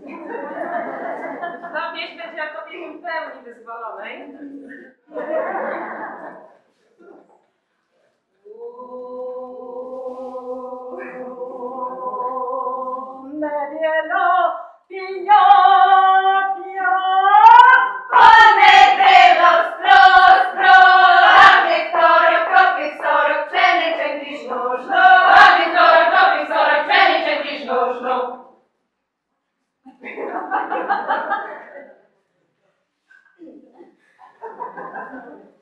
No, to wieś będzie jako wieś pełni wyzwolonej. Nebbielo, pignolo. Thank you.